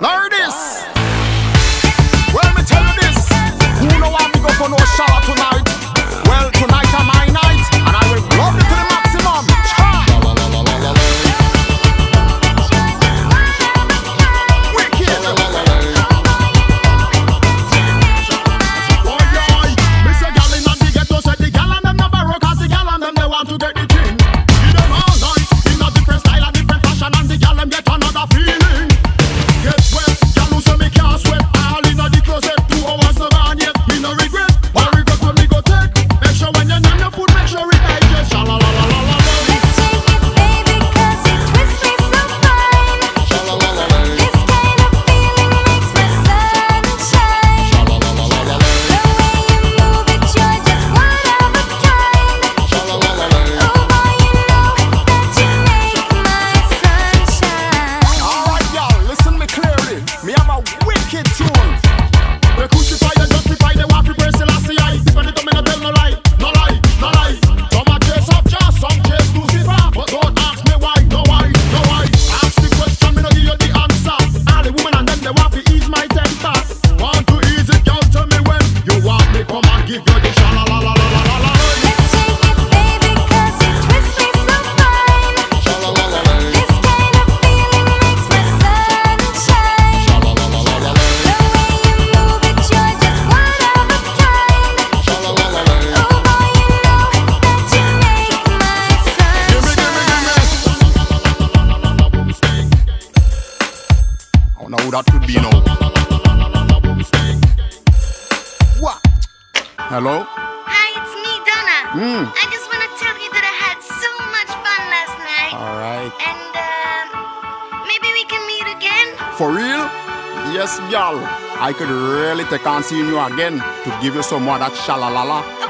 There. Now that could be now? What? Hello? Hi, it's me, Donna. Mm. I just want to tell you that I had so much fun last night. All right. And um, maybe we can meet again. For real? Yes, y'all. I could really take on seeing you again to give you some more of that shalalala. Okay.